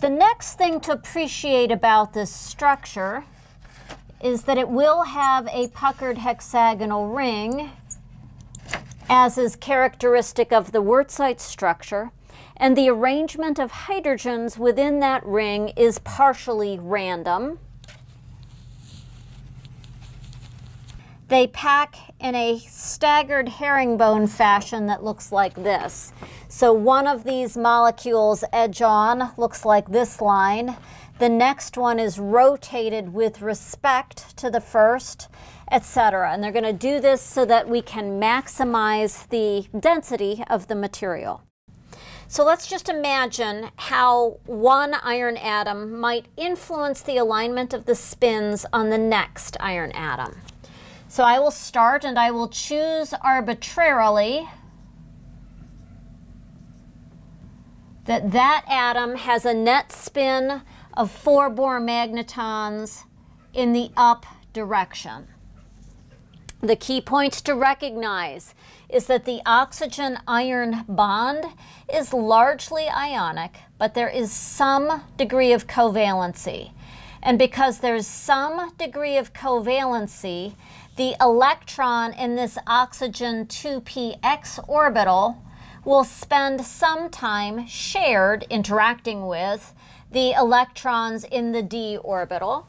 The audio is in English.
The next thing to appreciate about this structure is that it will have a puckered hexagonal ring, as is characteristic of the Wurtzite structure, and the arrangement of hydrogens within that ring is partially random. They pack in a staggered herringbone fashion that looks like this. So one of these molecules edge on looks like this line. The next one is rotated with respect to the first, etc. And they're going to do this so that we can maximize the density of the material. So let's just imagine how one iron atom might influence the alignment of the spins on the next iron atom. So I will start and I will choose arbitrarily that that atom has a net spin of four Bohr magnetons in the up direction. The key points to recognize is that the oxygen-iron bond is largely ionic, but there is some degree of covalency. And because there's some degree of covalency, the electron in this oxygen 2px orbital will spend some time shared interacting with the electrons in the d orbital.